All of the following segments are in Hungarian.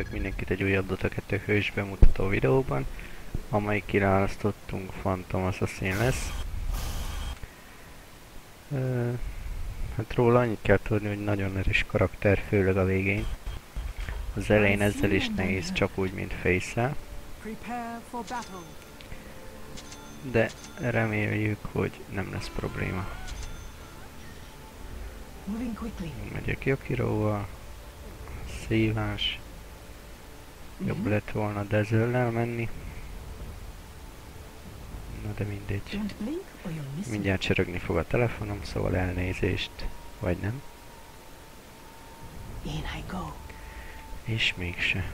Üdvözlök mindenkit egy újabb Dota 2 hős bemutató videóban, amely kiválasztottunk Phantom Assassin lesz. Uh, hát róla annyit kell tudni, hogy nagyon erős karakter, főleg a végén. Az elején ezzel is nehéz, csak úgy, mint face De reméljük, hogy nem lesz probléma. Megyek Yokiroval szívás. Jobb lett volna dezöllel menni. Na de mindegy. Mindjárt csörögni fog a telefonom, szóval elnézést. Vagy nem? És mégse.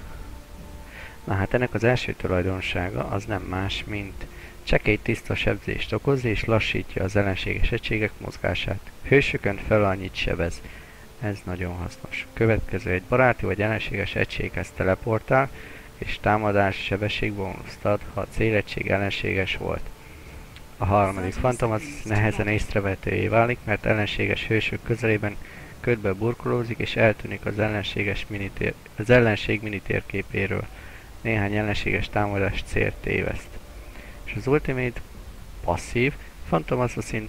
Na hát ennek az első tulajdonsága az nem más, mint csekély tiszta sebzést okoz és lassítja az ellenséges egységek mozgását. Hősökön fel annyit sebez. Ez nagyon hasznos. Következő egy baráti vagy ellenséges egységhez teleportál, és támadás sebességbónuszt ad, ha a célegység ellenséges volt. A harmadik fantom az nehezen észrevetőjé válik, mert ellenséges hősök közelében ködbe burkolózik és eltűnik az, ellenséges minitér, az ellenség minitérképéről. Néhány ellenséges támadás célt téveszt. És az Ultimate passzív, Phantom Assassin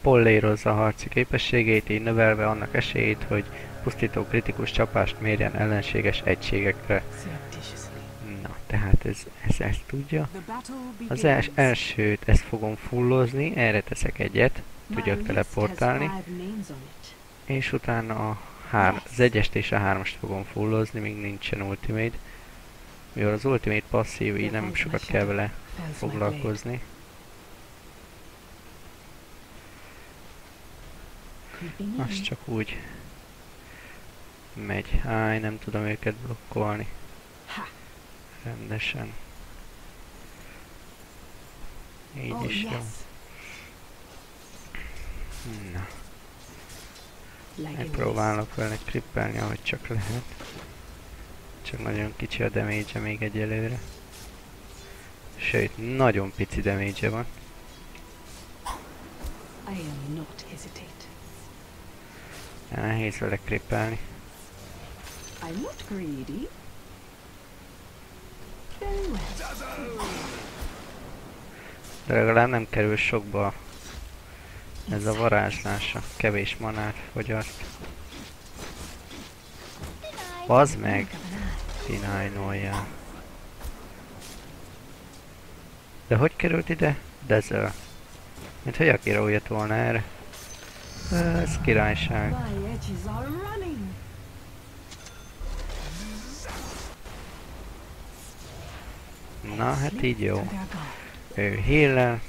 pollérozza a harci képességét, így növelve annak esélyét, hogy pusztító kritikus csapást mérjen ellenséges egységekre. Na, tehát ez, ez ezt tudja. Az els, elsőt ezt fogom fullozni, erre teszek egyet, tudjak teleportálni. És utána a hár, az egyest és a hármast fogom fullozni, még nincsen ultimate. Mivel az ultimate passzív, így nem sokat kell vele foglalkozni. Az csak úgy megy. Háj, nem tudom őket blokkolni. Rendesen. Így oh, is jó. Na. Megpróbálok vele krippelni, ahogy csak lehet. Csak nagyon kicsi a damage még egyelőre. Sőt, nagyon pici damage -e van. I am not hesitate. Nehéz vele krippelni. I'm not greedy. De legalább nem kerül sokba ez a varázslása. Kevés manát fogyaszt. Bazd meg! Pinálnolja. De hogy került ide? Dezel. Mint hogy Akira jött volna erre. Ez királyság. Na, hát így jó. Ő heal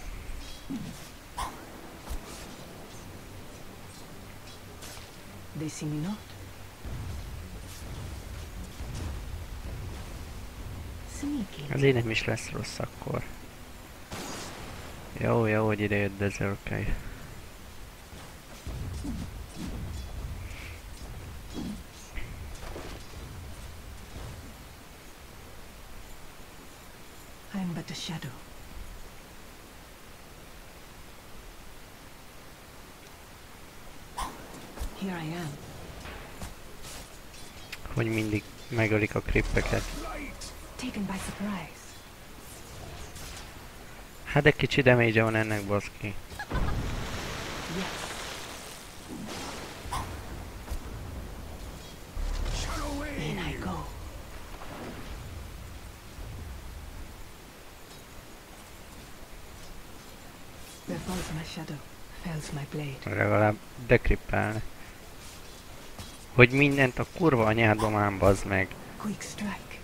Az én nem is lesz rossz akkor. Jó, jó, hogy ide jött Desert okay. I'm but a shadow. Here I am. Hogy mindig megölik a krippeket. Hát egy kicsi damage van ennek, baszki. Legalább dekrippelne. Hogy mindent a kurva anyádba már bazd meg. Quick strike.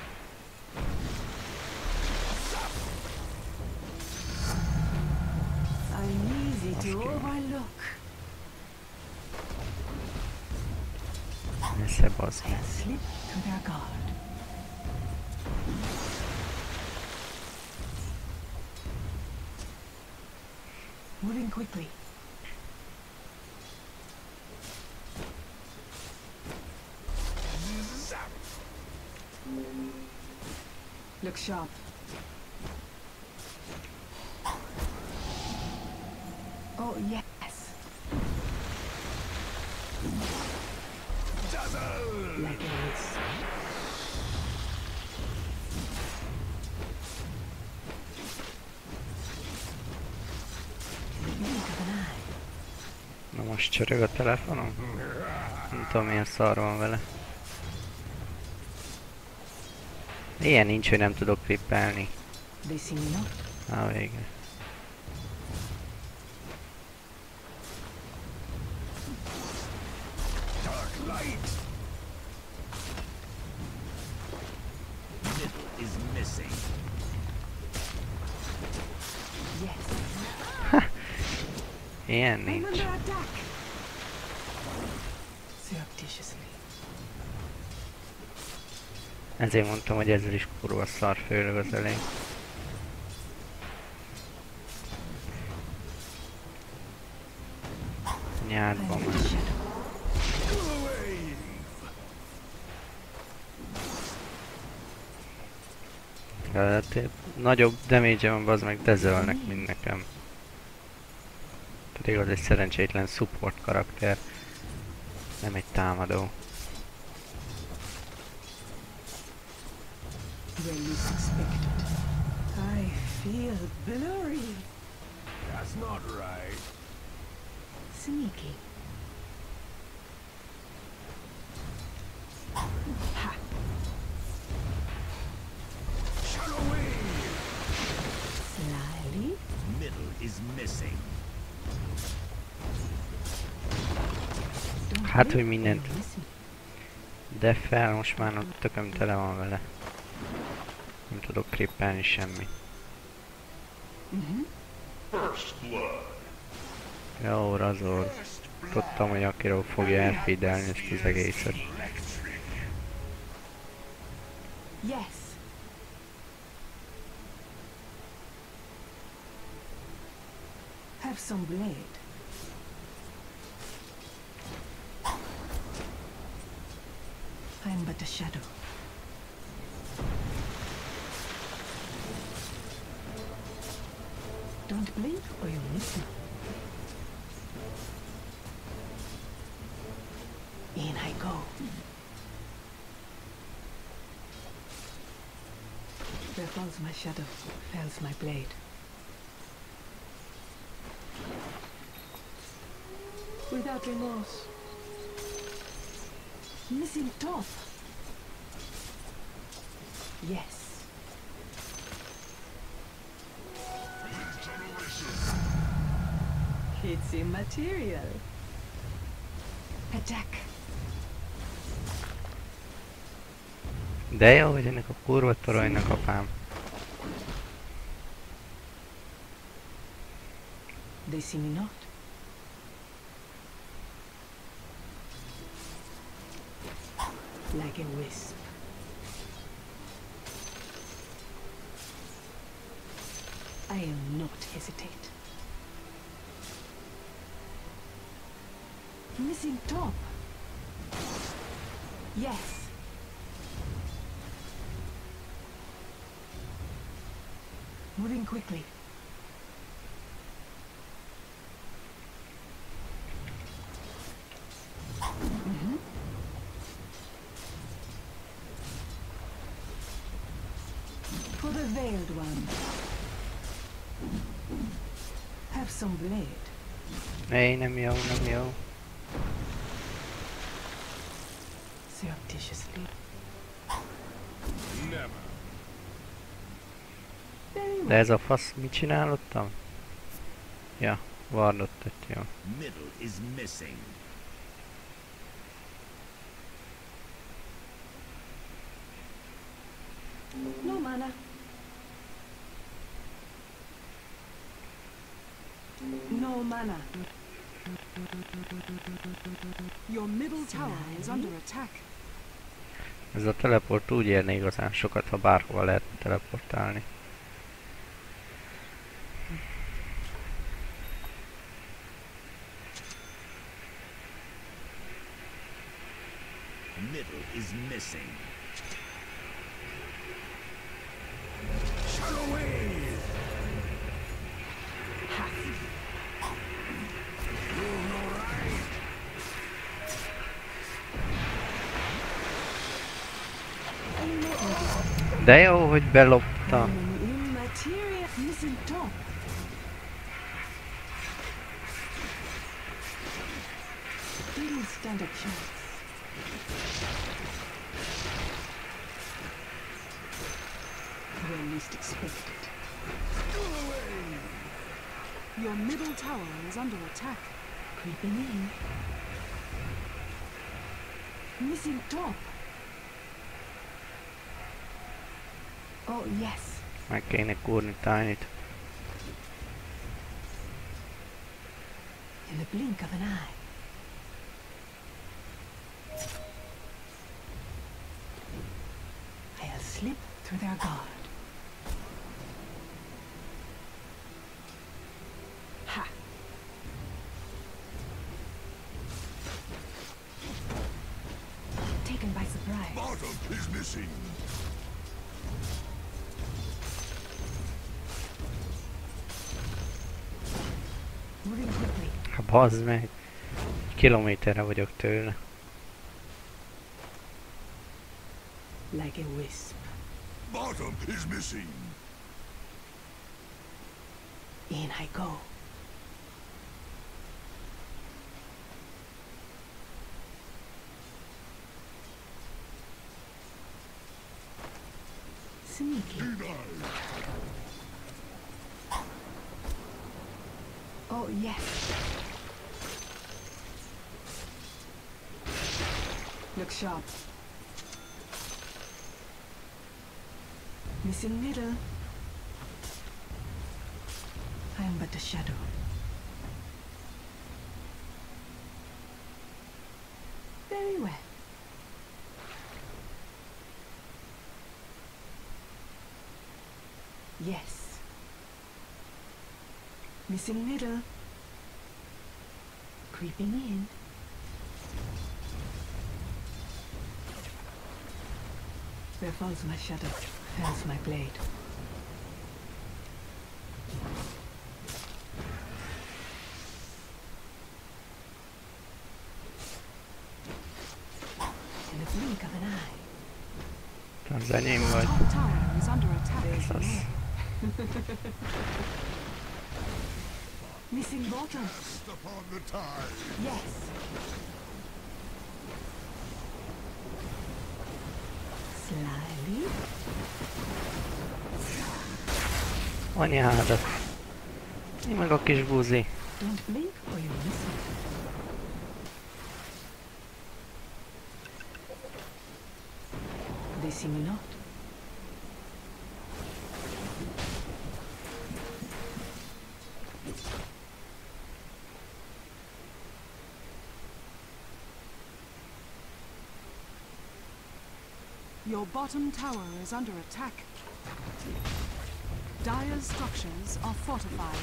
I'm easy to overlook. Esse é boss. They slip to their guard. Moving quickly. Look sharp. Oh, yes. Dazzle! Most csörög a telefonom? Nem tudom milyen szar van vele. Ilyen nincs, hogy nem tudok krippelni. Á, végre. Ilyen Ezért mondtam, hogy ezzel is kurva szar, főleg az elején. Nyárban már. Hát, nagyobb damage van, az meg dezölnek, mint nekem. Pedig az egy szerencsétlen support karakter. Nem egy támadó. Least expected. I feel blurry. That's not right. Sneaky. Ha! Shut. Slyly. Middle is missing. Hát, blink hogy or mindent. you'll me. De fel, most már a tököm tele van vele. Tudok krippelni semmi. Mhm. Jó, razor. Tudtam, hogy akiről fogja elfidelni ezt az egészet. Have some blade. I'm but a shadow. Or you'll miss. In I go. There falls my shadow, fells my blade. Without remorse. Missing top. Yes. It's immaterial. Attack. De jó, hogy ennek a kurva toronynak apám. They see me not. Like a wisp. I'll not hesitate. Missing top. Yes. Moving quickly. Mhm. For the veiled one. Have some blade. Jó, nem jó. De ez a fasz mit csinálottam? Ja, vardot tett, jó. Middle is missing. No mana. No mana. Your middle tower is under attack. Ez a teleport úgy érne igazán sokat, ha bárhova lehet teleportálni. is missing. Shadow Wave! You no right! De jó, hogy. Your middle tower is under attack. Creeping in. Missing top. Oh, yes. Meg kéne kúrni Tiny-t. In the blink of an eye. I'll slip through their guard. Bazd meg. Kilométerre vagyok tőle. Like a wisp. Bottom is missing. In I go. Sneaky. Oh, yes. Look sharp. Missing middle. I am but a shadow. Very well. Yes. Missing middle. Creeping in. Where falls my shadow, falls my blade. In the blink of an eye. Az enyém vagy. Top tower is under attack. Az. Missing bottom. Step Lily? Oni házat. Én meg a kis buzi. This is não. Your bottom tower is under attack. Dire's structures are fortified.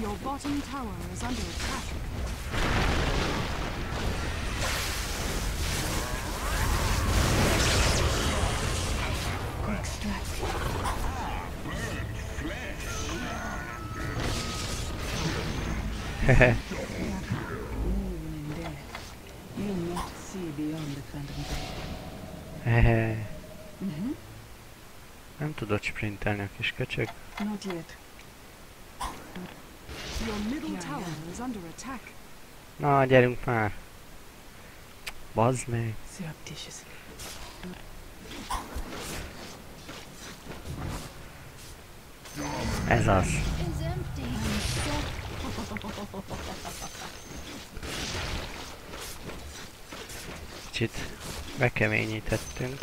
Your bottom tower is under attack. Quick strike. Hehe. Hehe. Mm-hmm. Nem tudod sprintelni a kis köcsög. Not yet. Your middle tower is under attack. Na, gyerünk már. Bazd meg. Ez az. Kicsit bekeményítettünk.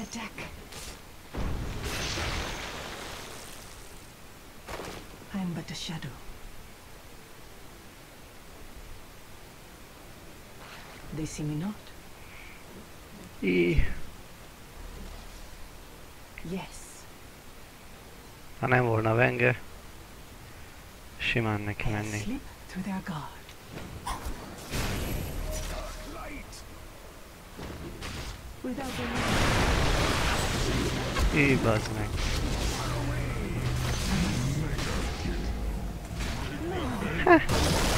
Attack. I am but a shadow. They see me not. Í, Yes. ha nem volna venge, simán neki I'll menni. Through their guard. Without a Í, bazd meg. Ha,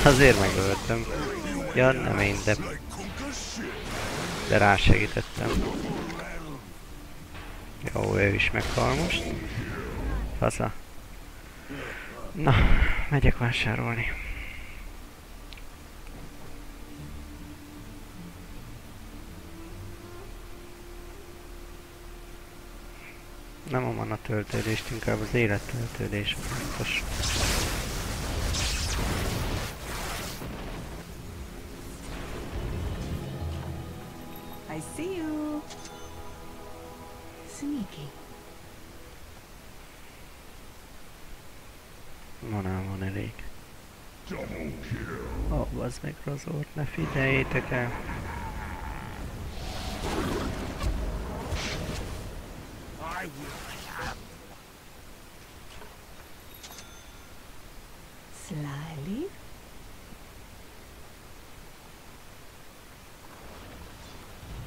azért megöltem. Ja, nem én, de, de rá segítettem. Jó, ő is meghal most. Fasza. Na, megyek vásárolni. Nem a mana töltődést, inkább az élettöltődés fontos. I see you. Sneaky. Manám van elég. Ó, oh, az meg razort, ne figyeljétek el. Slyly.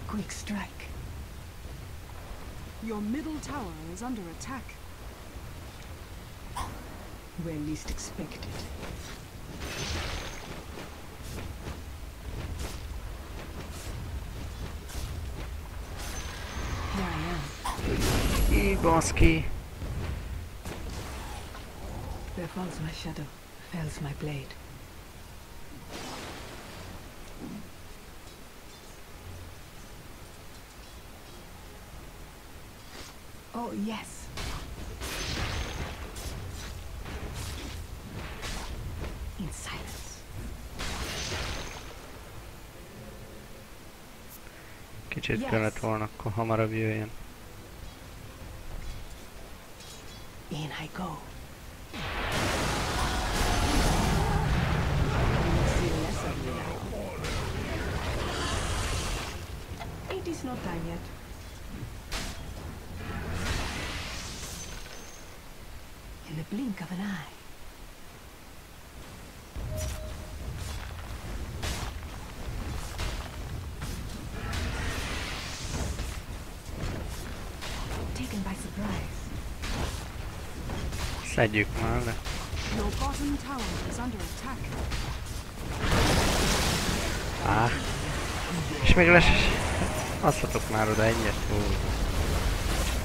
Quick strike. Your middle tower is under attack. Where least expected. Here I am. Így There falls my shadow, fells my blade. Oh, yes. In silence. Kicsit kellett volna, akkor hamarabb jöjjön. In I go. It is not time yet. In the blink of an eye. Szedjük már le. Á. És még les... Asszatok már oda egyet, hú.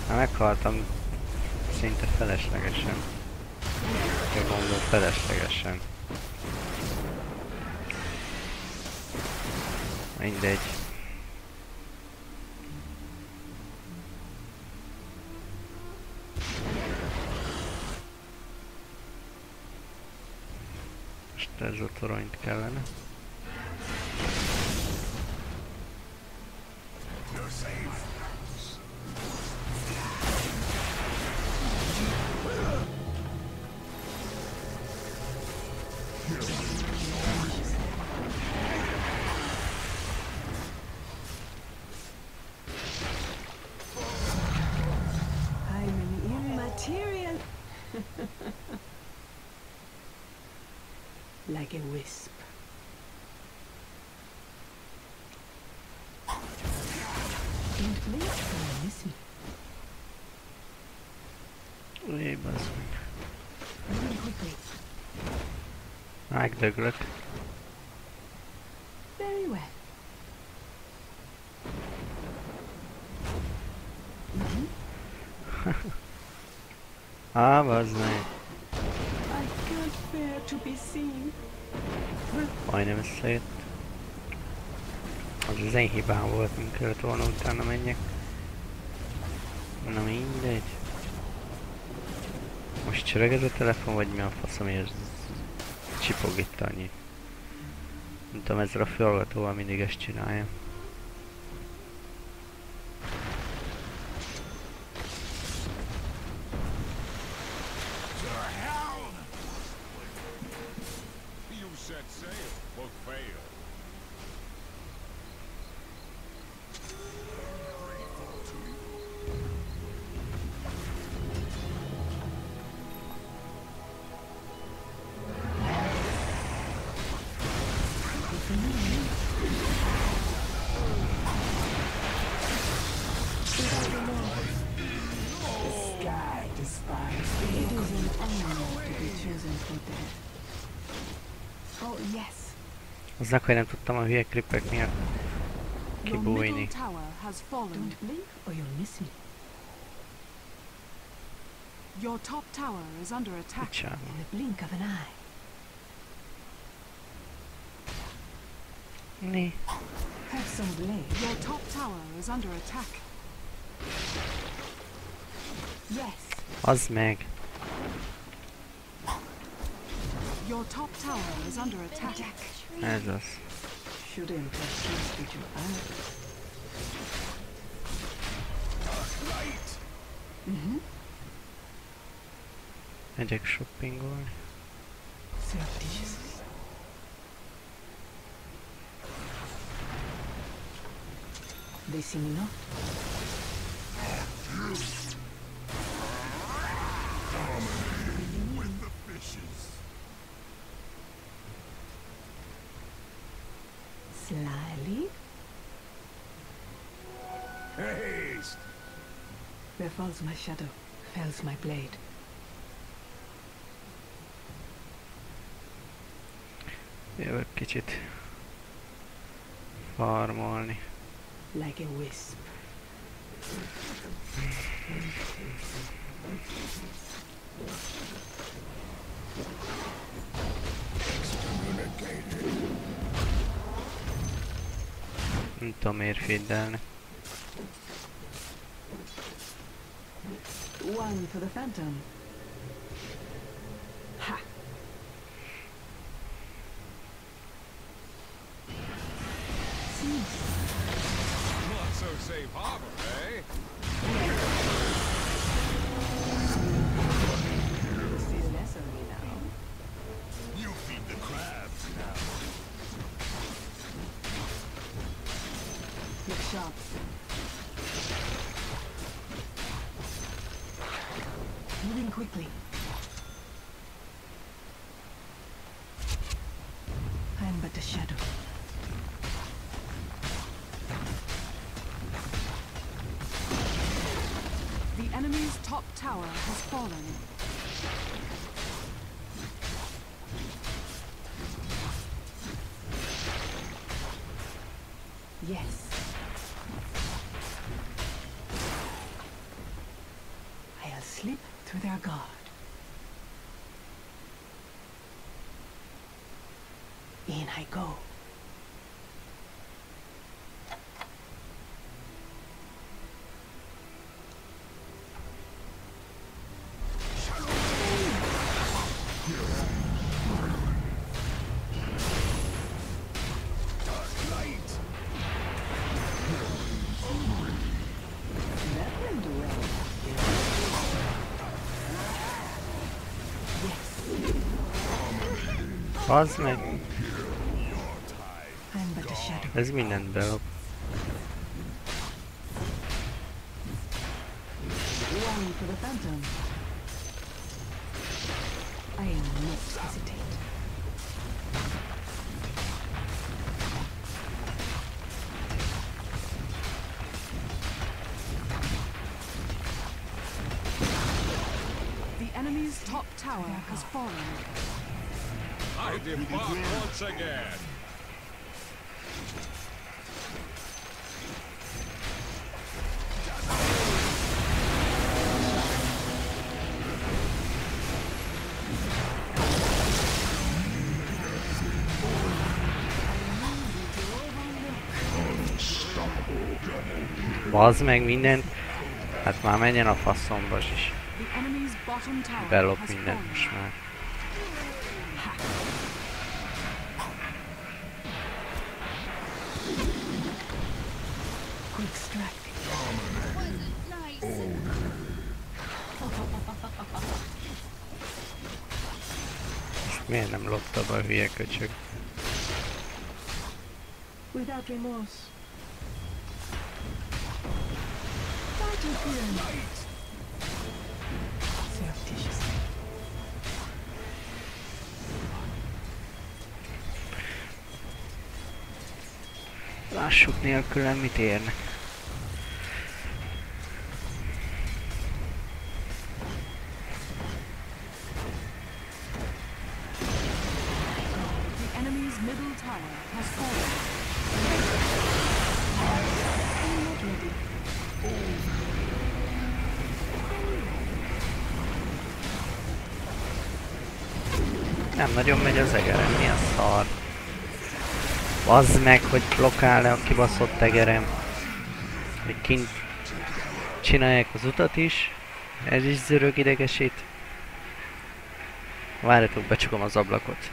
Már meghaltam szinte feleslegesen. Jobb mondom, feleslegesen. Mindegy. A toronyt kellene. like a wisp. Wait Like the glut. Az én hibám volt, mint kellett volna utána menjek. Na mindegy. Most csörög ez a telefon, vagy mi a faszom, és csipog itt annyi. Nem tudom, ezzel a fülhallgatóval mindig ezt csinálja. Azzal, hogy nem tudtam a hülye klippek miatt Your kibújni. middle tower has fallen. Don't blink or you'll miss me. Your top tower is under attack. Bocsánat. In the blink of an eye. Mi? Have some blade. Your top tower is under attack. Yes. Az meg. Your top tower is under attack. Ez lesz. Megyek mm-hmm. shoppingolni. Dissimino? Dominating with the fishes. Slyly. Haste! Where falls my shadow, fells my blade. Jövök kicsit farmolni. Like a wisp. Communicated. Nem tudom miért fiddelni. One for the phantom. Look sharp. Moving quickly. I am but a shadow. The enemy's top tower has fallen. God. In I go. Shadow. Ez mindent belop. One for the phantom. I am not hesitate. The enemy's top tower has fallen. I depart once again. Bazd meg mindent. Hát már menjen a faszomba is. The enemy's bottom tower Belop mindent most már. Quick strike. Ezt miért nem lopta be a hülye köcsög? Without remorse. Fighting fear. Lássuk nélkülem mit érnek. Nagyon megy az egerem, a szar? Bazd meg, hogy blokkál le a kibaszott egerem. Hogy kint csinálják az utat is. Ez is zörög idegesít. Várjatok, becsukom az ablakot.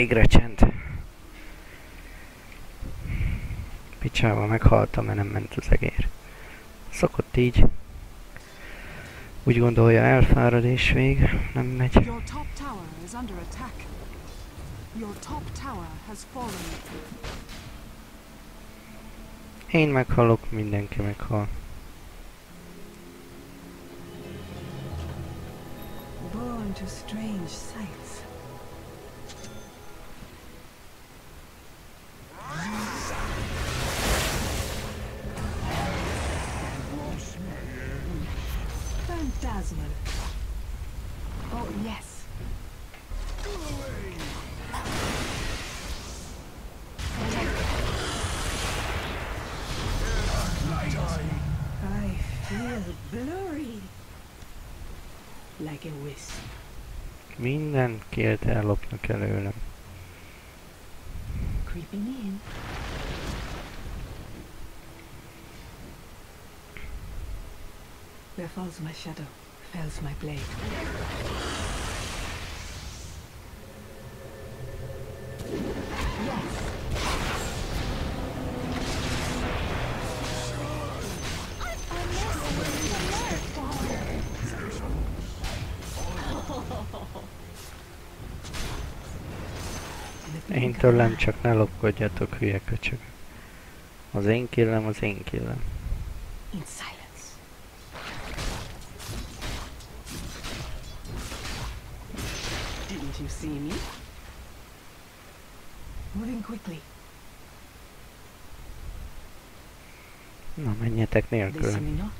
Végre csend. Picsába meghaltam, mert nem ment az egér. Szokott így. Úgy gondolja, elfárad és vég, nem megy. Your top tower is under attack. Your top tower has fallen. Én meghalok, mindenki meghal. Born to strange sights. Phantasmal. Oh, yes. I feel blurry. Like a wisp. Minden kilt ellopnak előlem. creeping in. Where falls my shadow, fells my blade. Én tőlem csak ne lopkodjatok, hülye köcsög. Az én killem, az én killem. in see me? Moving quickly. Na, menjetek They see nélkülem. me not.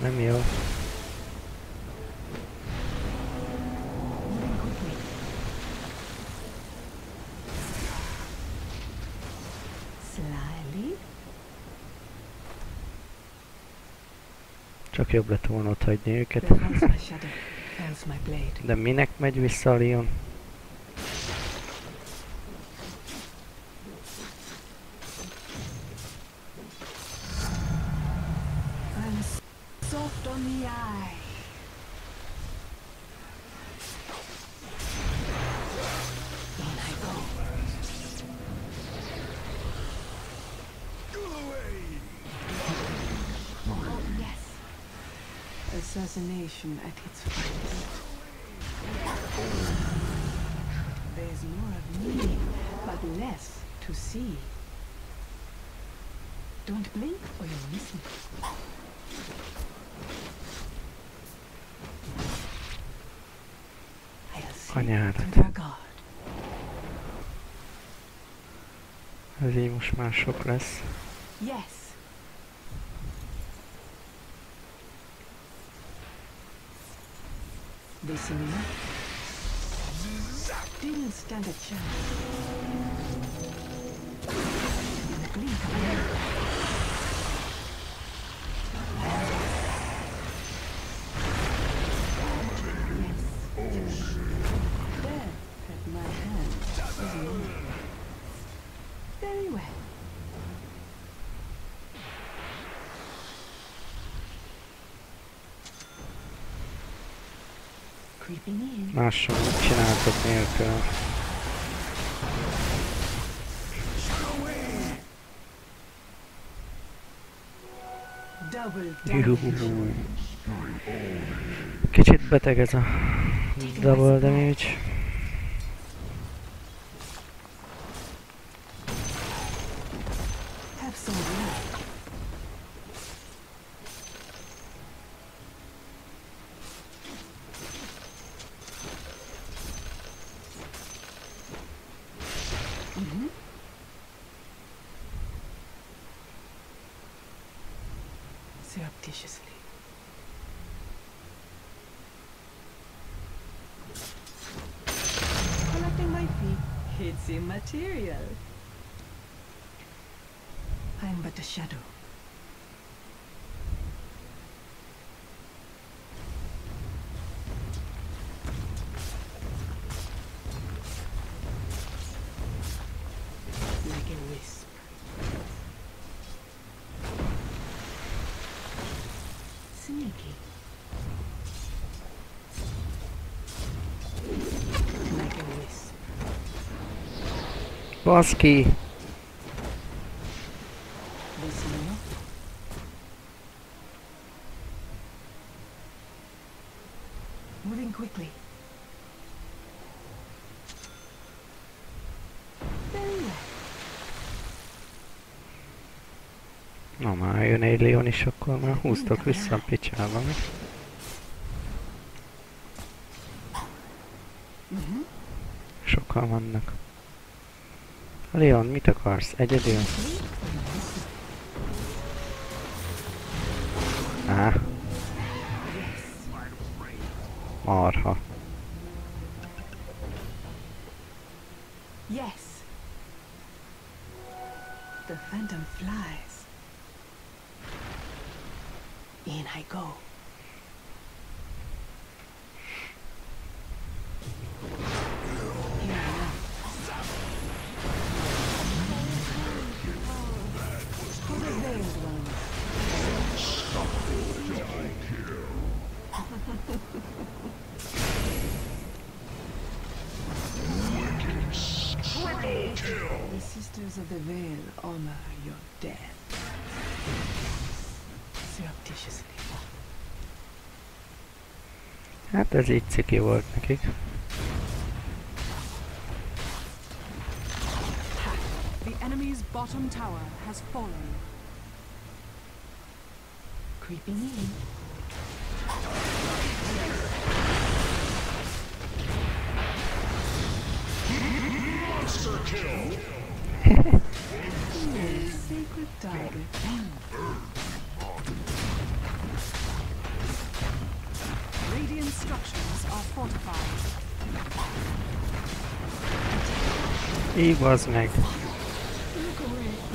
Nem jó. Moving quickly. Slyly. Csak jobb lett volna ott hagyni őket. De minek megy vissza a Leon? Assassination at its finest. There's more of me, but less to see. Don't blink or you'll miss me. Anyádat. így most már sok lesz. Yes. Me. Didn't stand a chance. Mással mit csináltok nélkül? Kicsit beteg ez a double damage. Have some blood. surreptitiously. Collecting my fee. It's immaterial. I'm but a shadow. Like a wisp. Sneaky. Like a wisp. Baszki! Na már jön egy Leon is, akkor már húztok vissza a picsába. mi? Sokan vannak. Leon, mit akarsz? Egyedül? Á. Marha. Surreptitiously. Hát ez így ciki volt nekik. The enemy's bottom tower has fallen. Creeping in. Monster kill! Sacred target. Radiant structures are fortified. Így az meg.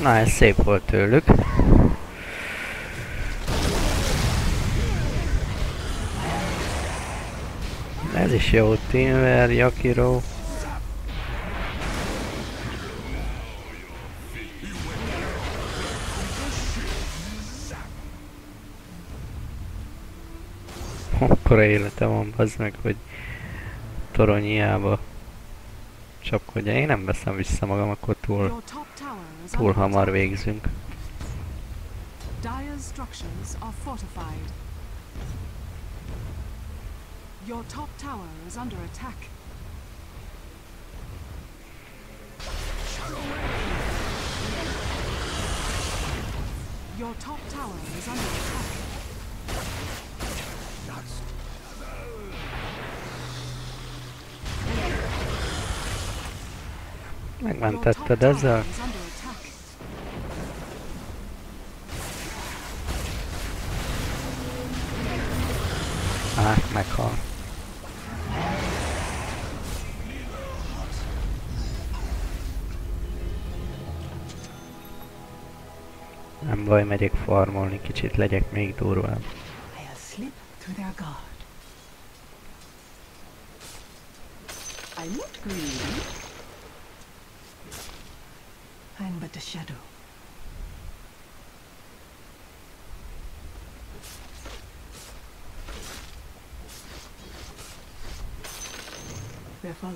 Na, ez szép volt tőlük. Ez is jó, Timber, Yakiro. Akkora élete van, bazd meg, hogy torony hiába csapkodja. Én nem veszem vissza magam, akkor túl, túl hamar végzünk. Dire's structures are fortified. Your top tower is under attack. Your top tower is under attack. Megmentetted ezzel? Á, meghal. Nem baj, megyek farmolni, kicsit legyek még durvább. I'll slip through their guard.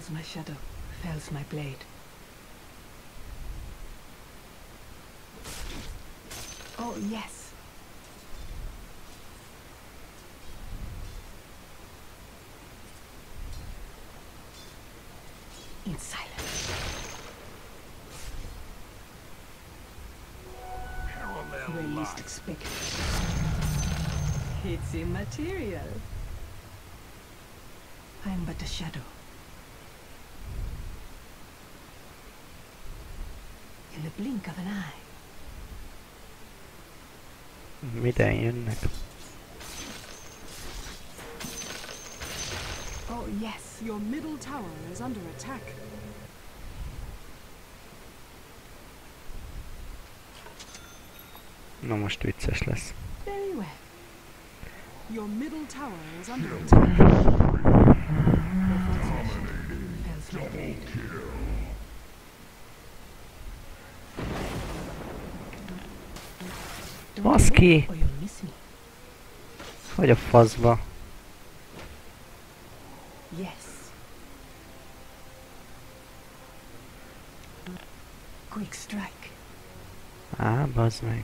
Falls my shadow, fells my blade. Oh, yes. In silence. Parallel Where least expected. It's immaterial. I'm but a shadow. The blink of an eye. Miden jönnek? Oh, yes. Your middle tower is under attack. Na most vicces lesz. Very well. Your middle tower is under attack. Elsewhere. Don't Baszki! Vagy a faszba. Yes. Quick strike. Á, bazd meg.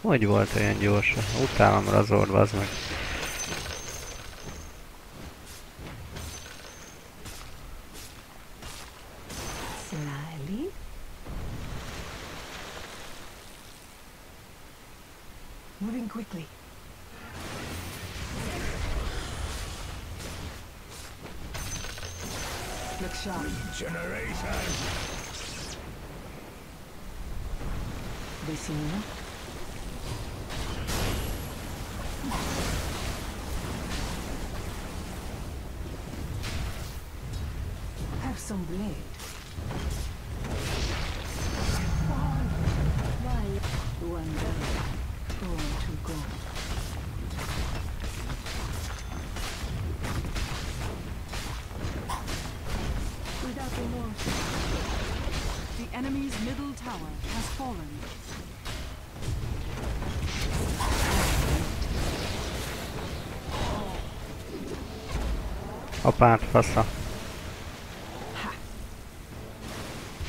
Hogy volt olyan gyors? Utálom Razor, bazd meg. quickly. Look sharp. Regeneration! They see me? Apát fasza.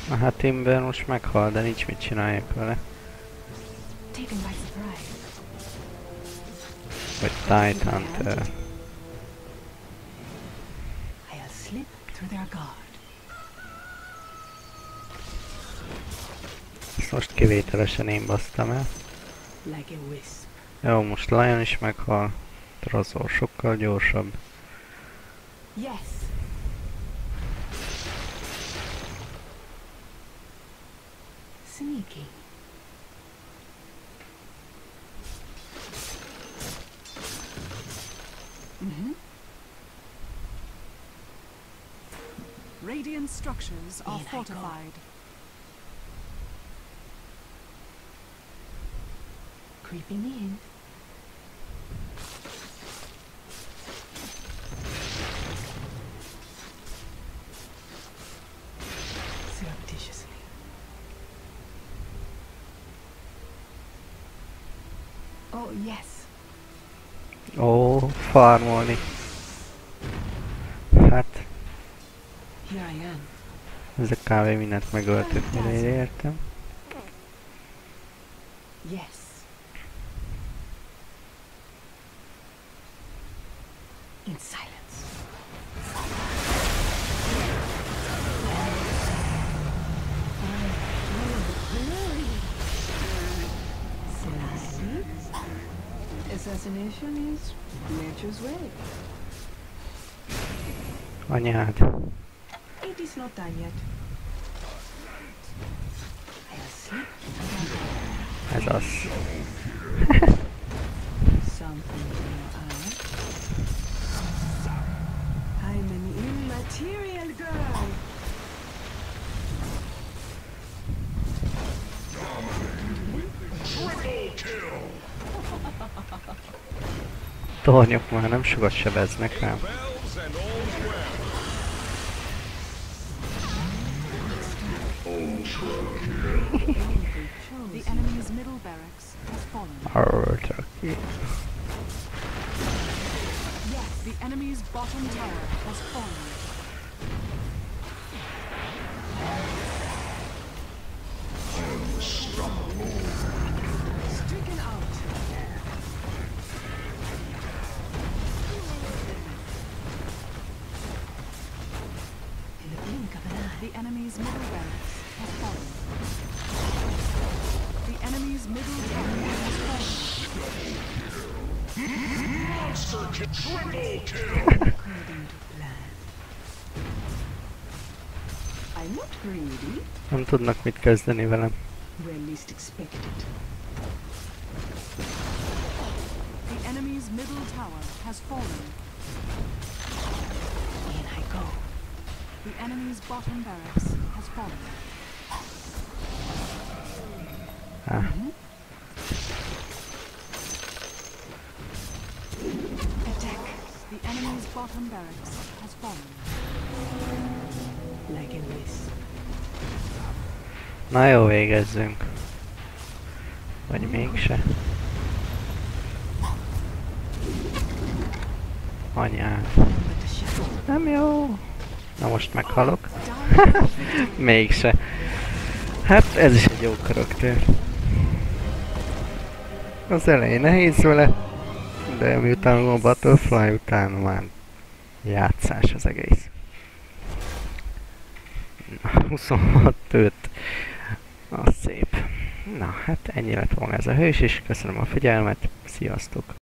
Na hát Timber most meghal, de nincs mit csináljak vele. Vagy Titan. Ezt most kivételesen én basztam el. Jó, most Lion is meghal. Razor sokkal gyorsabb. Yes. Sneaky. Mm-hmm. Radiant structures are In fortified. Creeping in. Farmolni. Hát, ezek kávé mindent megöltük, mire értem. Assassination is nature's way. Anyád. It is not done yet. Ez az. Tornyok már nem sokat sebeznek, nem? Monster kill. Triple kill. According to plan. I'm not greedy. Nem tudnak mit kezdeni velem. Where least expected. The enemy's middle tower has fallen. In I go. The enemy's bottom barracks has fallen. Á, Attack. Enemy's bottom barracks has fallen. Like in this. na jó, végezzünk. Vagy mégse. Anyám. Nem jó. Na most meghalok. Mégse. Hát ez is egy jó karakter. Az elején nehéz vele, de miután a Battlefly után már játszás az egész. Na, 26 5. Az szép. Na, hát ennyi lett volna ez a hős, és köszönöm a figyelmet. Sziasztok!